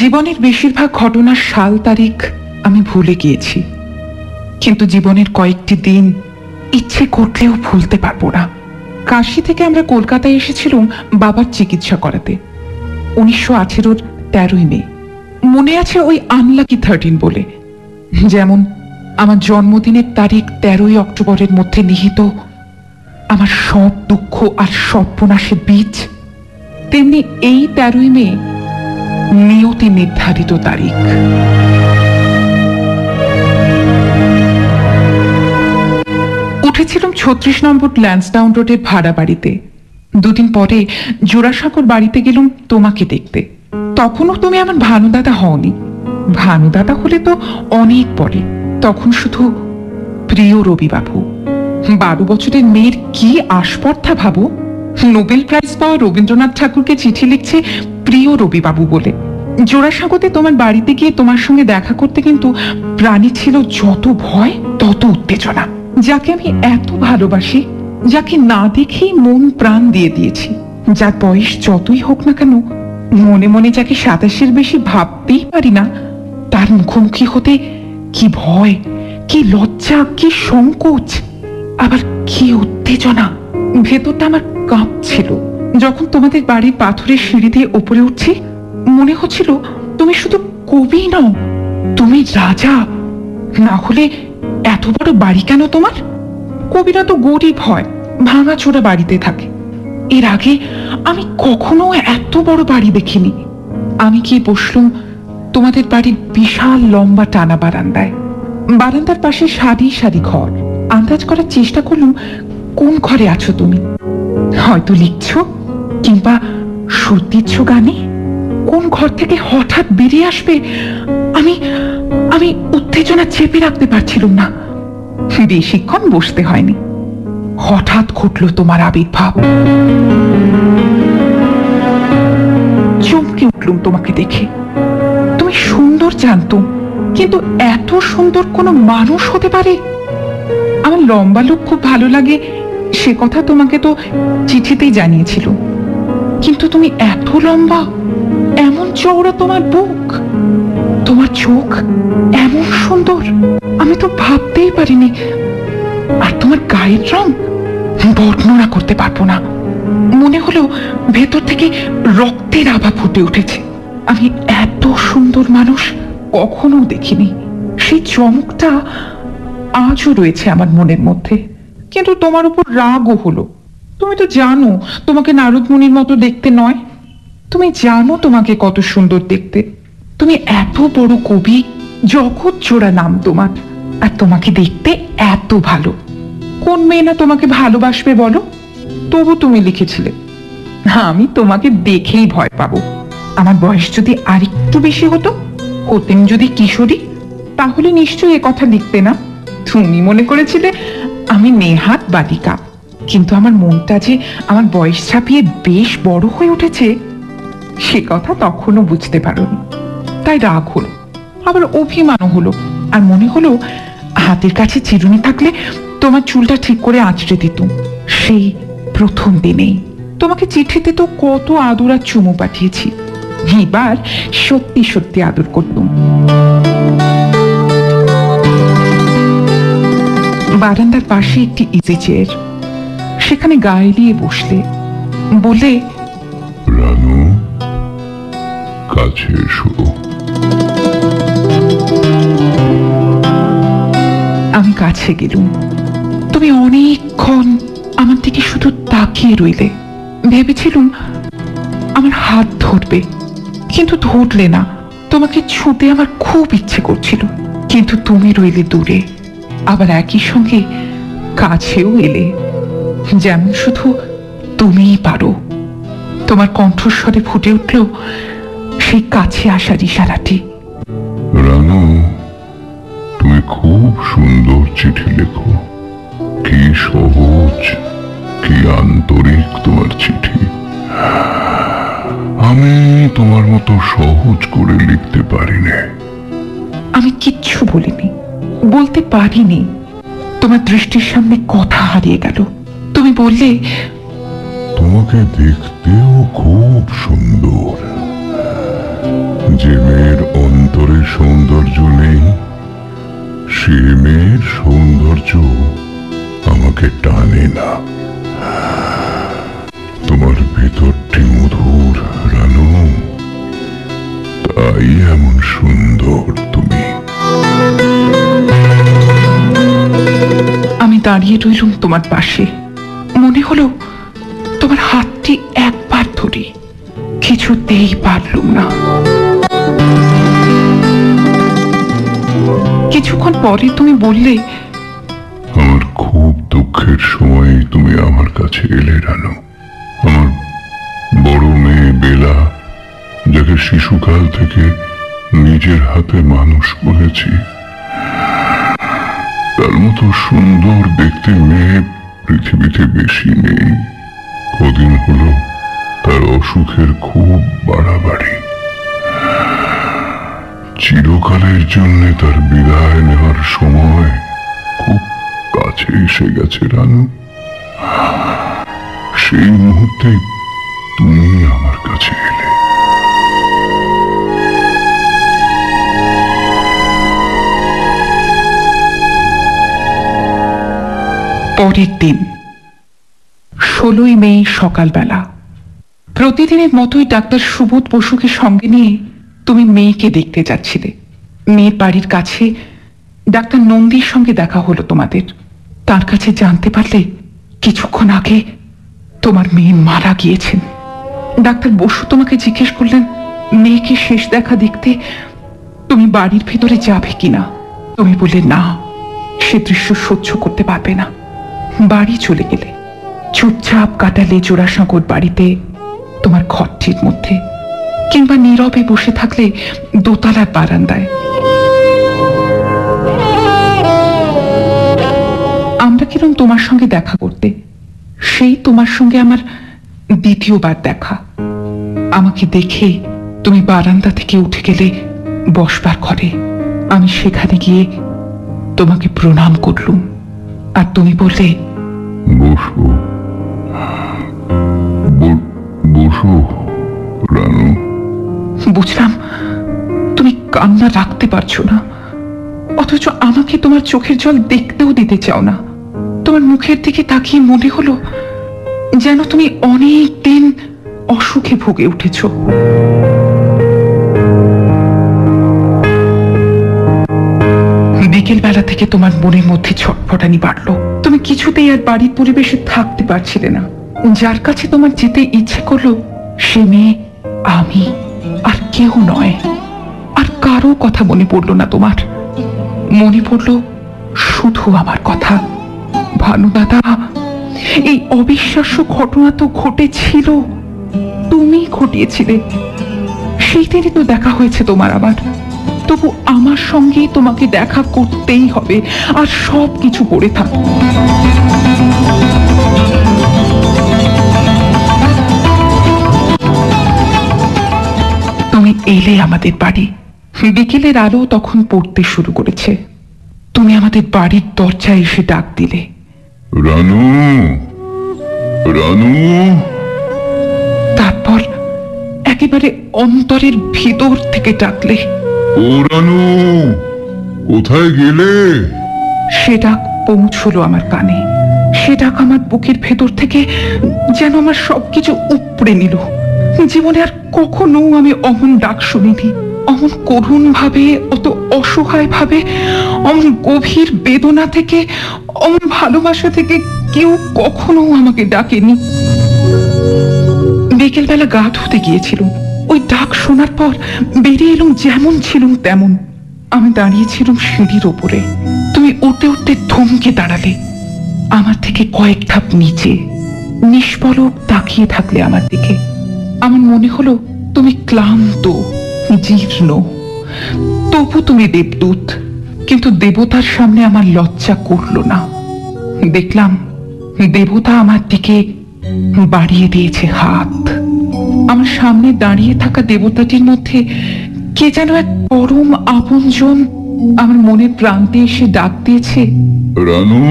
জীবনের বেশিরভাগ ঘটনার সাল তারিখ আমি ভুলে গিয়েছি। কিন্তু জীবনের কয়েকটি দিন ইচ্ছে করলেও ভুলতে পারব না। কাশি থেকে আমরা কলকাতায় এসেছিলাম বাবার চিকিৎসা করাতে। উনিশশো আঠেরোর তেরোই মে। মনে আছে ওই আনলাকি থার্টিন বলে। যেমন আমার জন্মদিনের তারিখ তেরোই অক্টোবরের মধ্যে নিহিত। আমার সব দুঃখ আর সর্বনাশের বীজ। তেমনি এই তেরোই মে নিয়তি নির্ধারিত তারিখ। উঠেছিলাম ছত্রিশ নম্বর ল্যান্সডাউন রোডের ভাড়া বাড়িতে। দুদিন পরে জোড়াসাগর বাড়িতে গেলুম তোমাকে দেখতে। তখনও তুমি আমার ভানুদাদা হওনি। ভানুদাদা হলে তো অনেক পরে, তখন শুধু প্রিয় রবিবাবু। বারো বছরের মেয়ের কি আস্পর্ধা ভাবো? নোবেল প্রাইজ পাওয়া রবীন্দ্রনাথ ঠাকুরকে চিঠি লিখছে প্রিয় রবিবাবু বলে। জোড়াসাগতে তোমার বাড়িতে গিয়ে তোমার সঙ্গে দেখা করতে কিন্তু প্রাণী ছিল যত ভয়, তত উত্তেজনা। যাকে আমি এত ভালোবাসি, যাকে না দেখেই মন প্রাণ দিয়ে দিয়েছি। যার বয়স যতই হোক না কেন, মনে মনে যাকে সাতাশের বেশি ভাবতেই পারি না, তার মুখোমুখি হতে কি ভয়, কি লজ্জা, কি সংকোচ, আবার কি উত্তেজনা। ভেতরটা আমার কাঁপছিল। যখন তোমাদের বাড়ির পাথরের সিঁড়ি দিয়ে ওপরে উঠছি, মনে হচ্ছিল তুমি শুধু কবি নও, তুমি রাজা। না হলে এত বড় বাড়ি কেন তোমার? কবিরা তো গরিব হয়, ভাঙাচোরা বাড়িতে থাকে। এর আগে আমি কখনো এত বড় বাড়ি দেখিনি। আমি কি বসলুম তোমাদের বাড়ির বিশাল লম্বা টানা বারান্দায়। বারান্দার পাশে সারি সারি ঘর। আন্দাজ করার চেষ্টা করলুম, কোন ঘরে আছো তুমি? হয়তো লিখছ কিংবা সুর গানে? কোন ঘর থেকে হঠাৎ বেরিয়ে আসবে? আমি আমি উত্তেজনা চেপে রাখতে পারছিলাম না। বেশিক্ষণ বসতে হয়নি। হঠাৎ ঘটল তোমার আবির্ভাব। চমকে উঠলুম তোমাকে দেখে। তুমি সুন্দর জানতুম কিন্তু এত সুন্দর কোনো মানুষ হতে পারে? আমার লম্বা লোক খুব ভালো লাগে সে কথা তোমাকে তো চিঠিতেই জানিয়েছিল। কিন্তু তুমি এত লম্বা, এমন চওড়া তোমার বুক, তোমার চোখ এমন সুন্দর, আমি তো ভাবতেই পারিনি। আর তোমার গায়ের রং বর্ণনা করতে পারব না। মনে হলো ভেতর থেকে রক্তের আভা ফুটে উঠেছে। আমি এত সুন্দর মানুষ কখনো দেখিনি। সেই চমকটা আজও রয়েছে আমার মনের মধ্যে। কিন্তু তোমার উপর রাগও হলো। তুমি তো জানো, তোমাকে নারদমণির মতো দেখতে নয়। তুমি জানো তোমাকে কত সুন্দর দেখতে। তুমি এত বড় কবি, জগৎ জোড়া নাম তোমার। আর তোমাকে দেখতে এত ভালো। কোন মেয়ে না তোমাকে ভালোবাসবে বলো? তবু তুমি লিখেছিলে। আমি তোমাকে দেখেই ভয় পাবো। আমার বয়স যদি আরেকটু বেশি হতো, হতেন যদি কিশোরী, তাহলে নিশ্চয়ই কথা লিখতে না। তুমি মনে করেছিলে আমি নেহাত বালিকা, কিন্তু আমার মনটা যে আমার বয়স ছাপিয়ে বেশ বড় হয়ে উঠেছে, সে কথা তখনও বুঝতে পারোনি। তাই রাগ হলো, আবার অভিমানও হলো, আর মনে হলো হাতের কাছে চিরুনি থাকলে তোমার চুলটা ঠিক করে আঁচড়ে দিত সেই প্রথম দিনেই। তোমাকে চিঠিতে তো কত আদর আর চুমু পাঠিয়েছি, এবার সত্যি সত্যি আদর করতুম। বারান্দার পাশে একটি ইজি চেয়ার। সেখানে গায়ে দিয়ে বসলে বলে রানু কাছে এসো। আমি কাছে গেলুম। তুমি অনেকক্ষণ আমার দিকে শুধু তাকিয়ে রইলে। ভেবেছিলুম আমার হাত ধরবে কিন্তু ধরলে না। তোমাকে ছুঁতে আমার খুব ইচ্ছে করছিল। কিন্তু তুমি রইলে দূরে। আবার একই সঙ্গে কাছেও এলে যেমন শুধু তুমিই পারো। তোমার কণ্ঠস্বরে ফুটে উঠল সেই কাছে আসার ইশারাটি রানু তুমি খুব সুন্দর চিঠি লেখো। কি সহজ কি আন্তরিক তোমার চিঠি। আমি তোমার মতো সহজ করে লিখতে পারি না আমি কিচ্ছু বলিনি। বলতে পারিনি। তোমার দৃষ্টির সামনে কথা হারিয়ে গেল। তুমি বললে, তোমাকে দেখতেও খুব সুন্দর। যে মেয়ে ঘরে সৌন্দর্য নেই, সে মেয়ের সৌন্দর্য আমাকে টানে না। তোমার ভেতরটি মধুর রানু, তাই এমন সুন্দর তুমি। দাঁড়িয়ে রইলুম তোমার পাশে। মনে হলো তোমার হাতটি একবার ধরি, কিছুতেই পারলুম না। কিছুক্ষণ পরে তুমি বললে, আমার খুব দুঃখের সময় তুমি আমার কাছে এলে রানু। আমার বড় মেয়ে বেলা, যাকে শিশুকাল থেকে নিজের হাতে মানুষ করেছি তার মতো সুন্দর দেখতে মেয়ে পৃথিবীতে বেশি নেই। কদিন হলো তার অসুখের খুব বাড়াবাড়ি। চিরকালের জন্য তার বিদায় নেওয়ার সময় খুব কাছে এসে গেছে, রানু। সেই মুহূর্তে তুমি আমার কাছে এলে। পরের দিন, ষোলোই মে সকালবেলা। প্রতিদিনের মতোই ডাক্তার সুবোধ বসুকে সঙ্গে নিয়ে তুমি মেয়েকে দেখতে যাচ্ছিলে। মেয়ের বাড়ির কাছে ডাক্তার নন্দীর সঙ্গে দেখা হলো তোমাদের। তার কাছে জানতে পারলে কিছুক্ষণ আগে তোমার মেয়ে মারা গিয়েছেন। ডাক্তার বসু তোমাকে জিজ্ঞেস করলেন, মেয়েকে শেষ দেখা দেখতে তুমি বাড়ির ভেতরে যাবে কিনা? তুমি বললে, না, সে দৃশ্য সহ্য করতে পারবে না। বাড়ি চলে গেলে। চুপচাপ কাটালে জোড়াসাঁকোর বাড়িতে, তোমার ঘরটির মধ্যে, কিংবা নীরবে বসে থাকলে দোতলার বারান্দায়। আমরা কিরম তোমার সঙ্গে দেখা করতে, সেই তোমার সঙ্গে আমার দ্বিতীয়বার দেখা। আমাকে দেখে তুমি বারান্দা থেকে উঠে গেলে বসবার ঘরে, আমি সেখানে গিয়ে তোমাকে প্রণাম করলুম। আর তুমি বললে বসো বসো রানু। বুঝলাম, তুমি কান্না রাখতে পারছ না। অথচ আমাকে তোমার চোখের জল দেখতেও দিতে চাও না। তোমার মুখের দিকে তাকিয়ে মনে হলো যেন তুমি অনেক দিন অসুখে ভুগে উঠেছ। বিকেল বেলা থেকে তোমার মনের মধ্যে ছটফটানি বাড়লো। কিছুতেই আর বাড়ির পরিবেশে থাকতে পারছিলে না। যার কাছে তোমার যেতে ইচ্ছে করল, সে মেয়ে আমি, আর কেউ নয়। আর কারও কথা মনে পড়ল না তোমার। মনে পড়ল শুধু আমার কথা। ভানু দাদা এই অবিশ্বাস্য ঘটনা তো ঘটেছিল। তুমি ঘটিয়েছিলে। সেই দিনই তো দেখা হয়েছে তোমার আবার। তবু আমার সঙ্গেই তোমাকে দেখা করতেই হবে আর সব কিছু পড়ে থাক। তুমি এলে আমাদের বাড়ি। বিকেলের আলো তখন পড়তে শুরু করেছে। তুমি আমাদের বাড়ির দরজায় এসে ডাক দিলে। রানু! রানু! তারপর একেবারে অন্তরের ভিতর থেকে ডাকলে। ও রানু কোথায় গেলে? সে ডাক পৌঁছলো আমার কানে। সে ডাক আমার বুকের ভেতর থেকে যেন আমার সবকিছু উপড়ে নিল। জীবনে আর কখনো আমি অমন ডাক শুনিনি। অমন করুণ ভাবে অত অসহায় ভাবে অমন গভীর বেদনা থেকে, অমন ভালোবাসা থেকে কেউ কখনো আমাকে ডাকেনি। বিকেলবেলা গা ধুতে গিয়েছিলুম। শোনার পর বেরিয়ে এলুম যেমন ছিলুম তেমন। আমি দাঁড়িয়েছিলাম সিঁড়ির ওপরে। তুমি উঠতে উঠতে থমকে দাঁড়ালে। আমার থেকে কয়েক ধাপ নিচে। নিষ্পলক তাকিয়ে থাকলে আমার দিকে। আমার মনে হলো তুমি ক্লান্ত, জীর্ণ। তবু তুমি দেবদূত, কিন্তু দেবতার সামনে আমার লজ্জা করল না। দেখলাম দেবতা আমার দিকে বাড়িয়ে দিয়েছে হাত। আমার সামনে দাঁড়িয়ে থাকা দেবতাটির মধ্যে কে যেন এক পরম আপনজন আমার মনের প্রান্তে এসে ডাক দিয়েছে। রানু?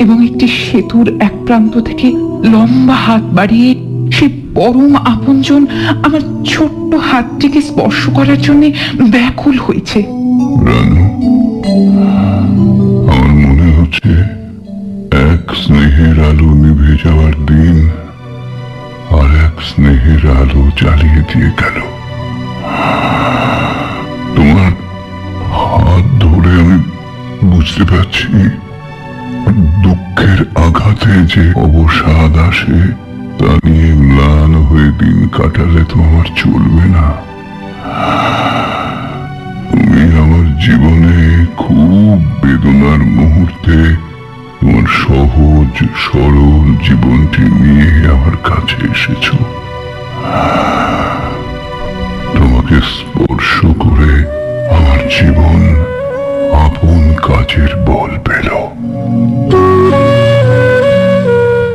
এবং একটি সেতুর এক প্রান্ত থেকে লম্বা হাত বাড়িয়ে সে পরম আপনজন আমার ছোট্ট হাতটিকে স্পর্শ করার জন্য ব্যাকুল হয়েছে। রানু? দিয়ে গেল। তোমার হাত ধরে আমি বুঝতে পারছি দুঃখের আঘাতে যে অবসাদ আসে, তা নিয়ে ম্লান হয়ে দিন কাটালে তো আমার চলবে না। তুমি আমার জীবনে খুব বেদনার মুহূর্তে তোমার সহজ, সরল জীবনটি নিয়ে আমার কাছে এসেছ। জীবন আপন কাজের বল পেল।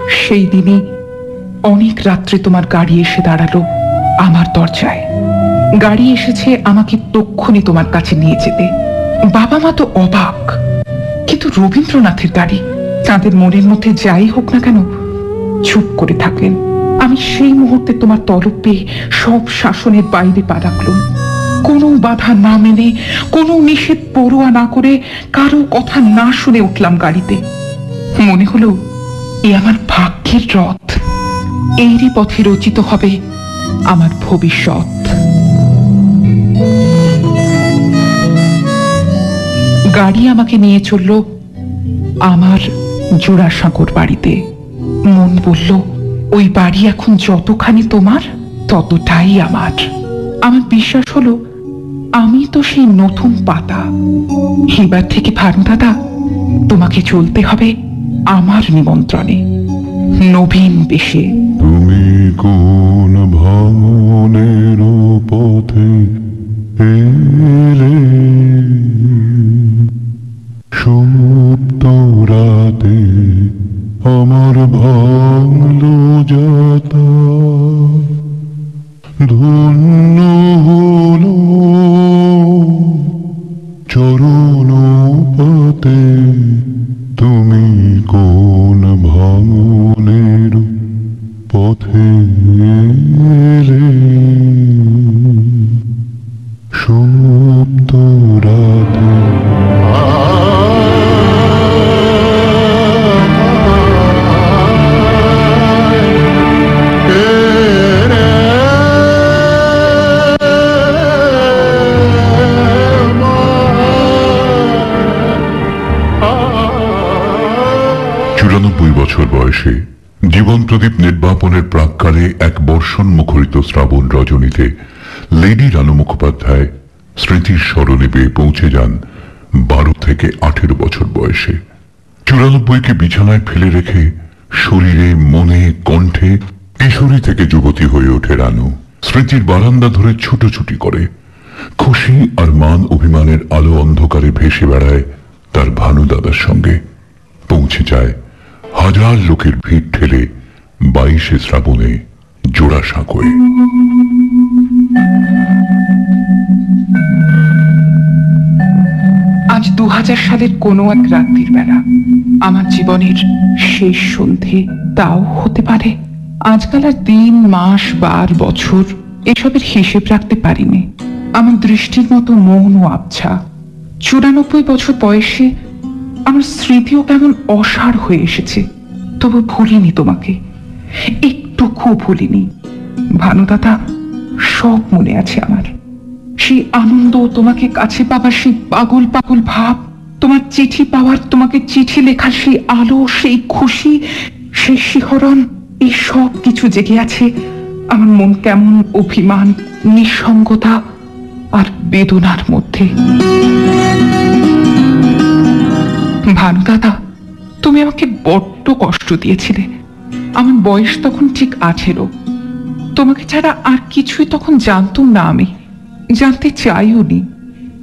সেই দিনই অনেক রাত্রে তোমার গাড়ি এসে দাঁড়াল আমার দরজায়। গাড়ি এসেছে আমাকে তক্ষণি তোমার কাছে নিয়ে যেতে। বাবা মা তো অবাক। কিন্তু রবীন্দ্রনাথের গাড়ি তাদের মনের মধ্যে যাই হোক না কেন, চুপ করে থাকলেন আমি সেই মুহূর্তে তোমার তলব পেয়ে সব শাসনের বাইরে পা রাখলাম। কোনো বাধা না মেনে, কোনো নিষেধ পড়ুয়া না করে কারও কথা না শুনে উঠলাম গাড়িতে। মনে হলো, এ আমার ভাগ্যের রথ। এরই পথে রচিত হবে আমার ভবিষ্যৎ। গাড়ি আমাকে নিয়ে চলল আমার জোড়াসাঁকোর বাড়িতে। মন বলল, ওই বাড়ি এখন যতখানি তোমার, ততটাই আমার। আমার বিশ্বাস হলো আমি তো সেই নতুন পাতা। এবার থেকে ভানু দাদা, তোমাকে চলতে হবে আমার নিমন্ত্রণে, নবীন বেশে। তুমি কোন ভ্রমণের পথে এলে? সুপ্ত রাতে আমার ভাঙলো যাতা। ধন্য হলো চরণ তুমি কোন ভাঙনের পথে? বছর জীবন প্রদীপ নির্বাপনের প্রাককালে এক বর্ষণ মুখরিত শ্রাবণ রজনীতে লেডি রানু মুখোপাধ্যায় স্মৃতির স্মরণে পেয়ে পৌঁছে যান বারো থেকে আঠেরো বছর বয়সে। চুরানব্বইকে বিছানায় ফেলে রেখে শরীরে, মনে, কণ্ঠে কিশোরী থেকে যুবতী হয়ে ওঠে রানু। স্মৃতির বারান্দা ধরে ছুটোছুটি করে। খুশি আর মান অভিমানের আলো অন্ধকারে ভেসে বেড়ায় তার ভানু দাদার সঙ্গে। পৌঁছে যায় হাজার লোকের ভিড় ঠেলে বাইশে শ্রাবণে জোড়া সাঁকোয়। আজ দু হাজার সালের কোনো এক রাত্রির বেলা আমার জীবনের শেষ সন্ধে তাও হতে পারে। আজকাল আর দিন, মাস, বার, বছর এসবের হিসেব রাখতে পারিনি। আমার দৃষ্টির মতো মৌন আবছা। চুরানব্বই বছর বয়সে আমার স্মৃতিও কেমন অসার হয়ে এসেছে, তবু ভুলিনি তোমাকে। একটুকু ভুলিনি। ভানুদাদা, সব মনে আছে আমার। সেই আনন্দ তোমাকে কাছে পাবার সেই পাগল পাগল ভাব, তোমার চিঠি পাওয়ার, তোমাকে চিঠি লেখার সেই আলো, সেই খুশি, সেই শিহরণ, এই সব কিছু জেগে আছে আমার মন কেমন অভিমান, নিঃসঙ্গতা আর বেদনার মধ্যে। ভানু দাদা তুমি আমাকে বড্ড কষ্ট দিয়েছিলে। আমার বয়স তখন ঠিক আঠেরো। তোমাকে ছাড়া আর কিছুই তখন জানতুম না আমি। জানতে চাইও নি।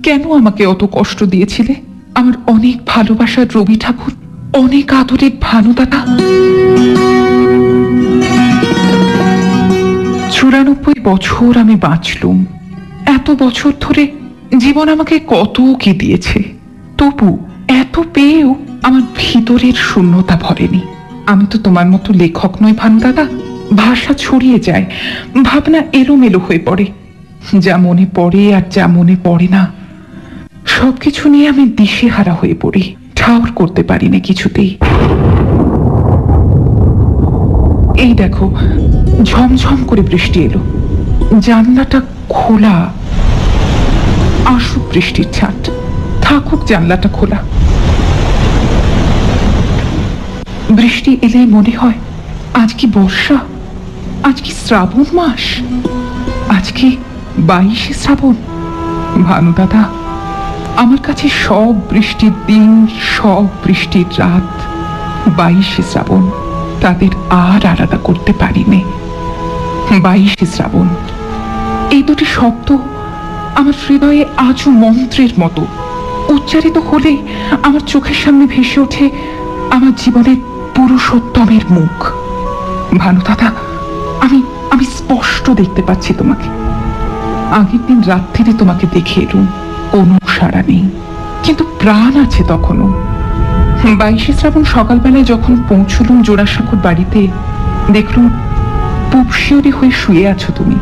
কেন আমাকে অত কষ্ট দিয়েছিলে? আমার অনেক ভালোবাসার রবি ঠাকুর, অনেক আদরের ভানুদাদা। চুরানব্বই বছর আমি বাঁচলুম। এত বছর ধরে জীবন আমাকে কত কি দিয়েছে? তবু এত পেয়েও আমার ভিতরের শূন্যতা ভরেনি। আমি তো তোমার মতো লেখক নয় ভানুদাদা ভাষা ছড়িয়ে যায়, ভাবনা এলোমেলো হয়ে পড়ে। যা মনে পড়ে আর যা মনে পড়ে না, সবকিছু নিয়ে আমি দিশেহারা হয়ে পড়ি। ঠাউর করতে পারি না কিছুতেই। এই দেখো, ঝমঝম করে বৃষ্টি এলো। জানলাটা খোলা আসুক বৃষ্টির ছাট। থাকুক জানলাটা খোলা। বৃষ্টি এলে মনে হয়, আজ কি বর্ষা? আজ কি শ্রাবণ মাস? আজ কি বাইশে শ্রাবণ? ভানু দাদা আমার কাছে সব বৃষ্টির দিন, সব বৃষ্টির রাত, বাইশে শ্রাবণ, তাদের আর আলাদা করতে পারিনি। বাইশে শ্রাবণ, এই দুটি শব্দ আমার হৃদয়ে আজও মন্ত্রের মতো উচ্চারিত হলেই আমার চোখের সামনে ভেসে ওঠে আমার জীবনের পুরুষোত্তমের মুখ। ভানু দাদা, আমি আমি স্পষ্ট দেখতে পাচ্ছি তোমাকে। আগের দিন রাত্রিরে তোমাকে দেখে এলুম, কোনো সাড়া নেই। কিন্তু প্রাণ আছে তখনও। বাইশে শ্রাবণ সকালবেলায় যখন পৌঁছলুম জোড়াসাঁকোর বাড়িতে, দেখলুম পুপশিয়রি হয়ে শুয়ে আছো তুমি।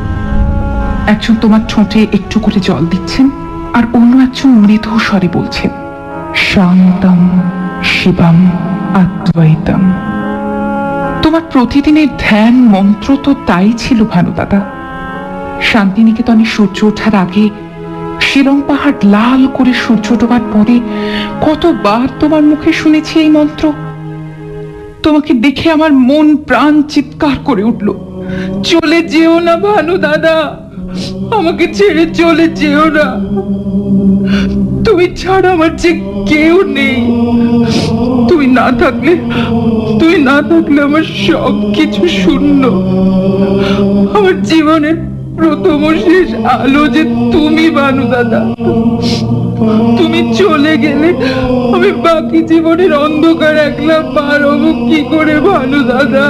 একজন তোমার ঠোঁটে একটু করে জল দিচ্ছেন। আর অন্য একজন মৃদু স্বরে বলছেন, শান্তম শিবম অদ্বৈতম তোমার প্রতিদিনের ধ্যান মন্ত্র তো তাই ছিল ভানু দাদা। শান্তিনিকেতনে সূর্য ওঠার আগে শিলং পাহাড় লাল করে সূর্য ডোবার পরে কতবার তোমার মুখে শুনেছি এই মন্ত্র? তোমাকে দেখে আমার মন প্রাণ চিৎকার করে উঠল, চলে যেও না ভানু দাদা, আমাকে ছেড়ে চলে যেও না। তুমি ছাড়া আমার যে কেউ নেই। তুমি না থাকলে, তুমি না থাকলে আমার সব কিছু শূন্য। আমার জীবনের প্রথম শেষ আলো যে তুমি বানু দাদা। তুমি চলে গেলে আমি বাকি জীবনের অন্ধকার একলা পার হব কি করে ভানু দাদা?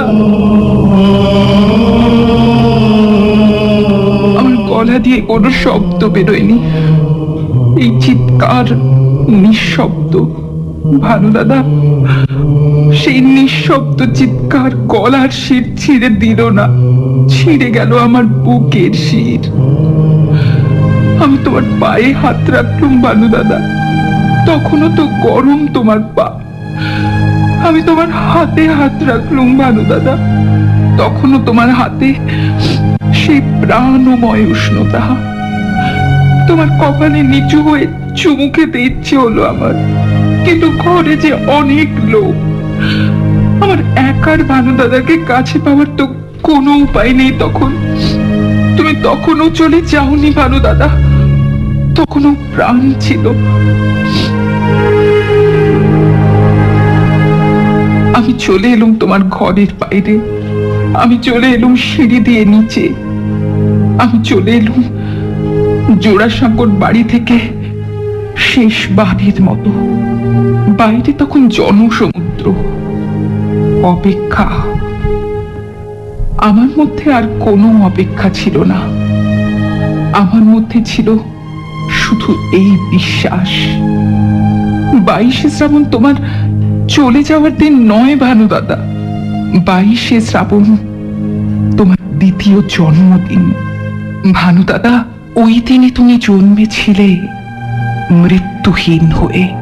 আমার গলা দিয়ে কোনো শব্দ বেরোয়নি। এই চিৎকার, নিঃশব্দ। ভানু দাদা, সেই নিঃশব্দ চিৎকার গলার শির ছিঁড়ে দিল না। ছিঁড়ে গেল আমার বুকের শির। আমি তোমার পায়ে হাত রাখলুম বানু দাদা। তখনও তো গরম তোমার পা। আমি তোমার হাতে হাত রাখলুম, ভানু দাদা। তখনও তোমার হাতে সেই প্রাণময় উষ্ণতা। তোমার কপালে নিচু হয়ে চুমু খেতে ইচ্ছে হলো আমার। কিন্তু ঘরে যে অনেক লোক, আমার একার ভানু দাদাকে কাছে পাওয়ার তো কোনো উপায় নেই তখন। তুমি তখনও চলে যাওনি ভানু দাদা তখনও প্রাণ ছিল। আমি চলে এলুম তোমার ঘরের বাইরে, আমি চলে এলুম সিঁড়ি দিয়ে নিচে, আমি চলে এলুম জোড়াসাঁকোর বাড়ি থেকে শেষ বাড়ির মতো। বাইরে তখন জনসমুদ্র। অপেক্ষা। আমার মধ্যে আর কোনো অপেক্ষা ছিল না। আমার মধ্যে ছিল শুধু এই বিশ্বাস। বাইশে শ্রাবণ তোমার চলে যাওয়ার দিন নয় ভানু দাদা। বাইশে শ্রাবণ তোমার দ্বিতীয় জন্মদিন। ভানু দাদা ওই দিনে তুমি জন্মেছিলে মৃত্যুহীন হয়ে।